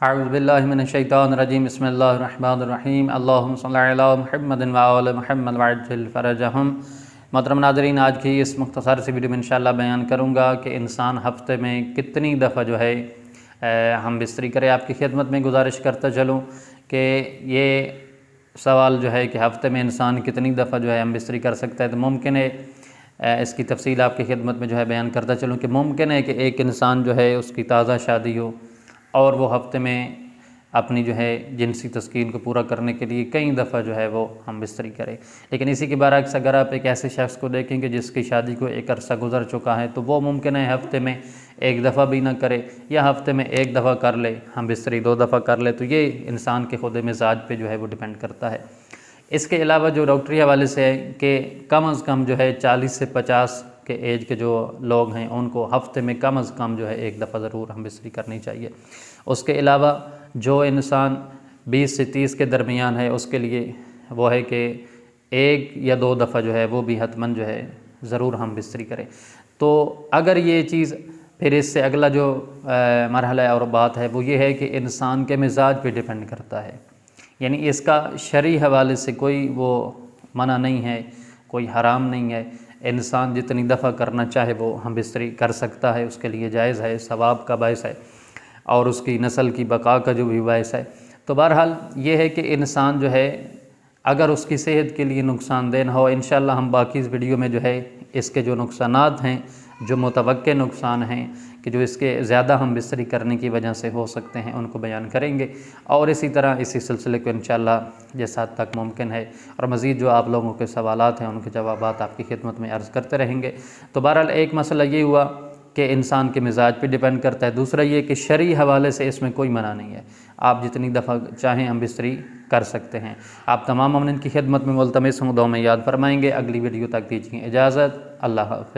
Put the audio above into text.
आउज़बिल्लिमिनशैतानरजीम बसमीम मोहतरम नाजरीन आज की इस मुख्तसर से वीडियो में इंशाल्लाह बयान करूँगा कि इंसान हफ़्ते में कितनी दफ़ा जो है हम बिस्तरी करें आपकी खिदमत में गुजारिश करता चलूँ कि ये सवाल जो है कि हफ़्ते में इंसान कितनी दफ़ा जो है हम बिस्तरी कर सकता है तो मुमकिन है इसकी तफसील आपकी खिदमत में जो है बयान करता चलूँ कि मुमकिन है कि एक इंसान जो है उसकी ताज़ा शादी हो और वो हफ़्ते में अपनी जो है जिनसी तस्किन को पूरा करने के लिए कई दफ़ा जो है वो हम बिस्तरी करें। लेकिन इसी के बरक्स अगर आप एक ऐसे शख्स को देखेंगे जिसकी शादी को एक अरसा गुजर चुका है तो वो मुमकिन है हफ़्ते में एक दफ़ा भी ना करे या हफ़्ते में एक दफ़ा कर ले, हम बिस्तरी दो दफ़ा कर ले तो ये इंसान के खुद मिजाज पर जो है वो डिपेंड करता है। इसके अलावा जो डॉक्टरी हवाले से है कि कम अज़ कम जो है चालीस से पचास के एज के जो लोग हैं, उनको हफ़्ते में कम अज़ कम जो है एक दफ़ा ज़रूर हम बिस्तरी करनी चाहिए। उसके अलावा जो इंसान 20 से 30 के दरमियान है, उसके लिए वो है कि एक या दो दफ़ा जो है वो भी हतमन जो है ज़रूर हम बिस्तरी करें। तो अगर ये चीज़ फिर इससे अगला जो मरहला और बात है, वो ये है कि इंसान के मिजाज पे डिपेंड करता है। यानी इसका शरी हवाले से कोई वो मना नहीं है, कोई हराम नहीं है। इंसान जितनी दफ़ा करना चाहे वो हम बिस्तरी कर सकता है, उसके लिए जायज़ है, सवाब का बायस है और उसकी नस्ल की बका का जो भी बायस है। तो बहरहाल ये है कि इंसान जो है, अगर उसकी सेहत के लिए नुकसानदेह हो इन हम बाकी इस वीडियो में जो है, इसके जो नुकसान हैं जो मुतव नुकसान हैं कि जो इसके ज़्यादा हम बिस्तरी करने की वजह से हो सकते हैं, उनको बयान करेंगे। और इसी तरह इसी सिलसिले को इन जिस हद तक मुमकिन है। और मज़ीद जो आप लोगों के सवाल हैं, उनके जवाब आपकी खिदमत में अर्ज़ करते रहेंगे। तो बहरहाल एक मसला ये हुआ कि इंसान के मिजाज पे डिपेंड करता है। दूसरा ये कि शरी हवाले से इसमें कोई मना नहीं है। आप जितनी दफ़ा चाहें हम बिस्तरी कर सकते हैं। आप तमाम अमन की खिदमत में मुलतमस हूँ। दो में याद फरमाएँगे। अगली वीडियो तक दीजिए इजाज़त। अल्लाह हाफ़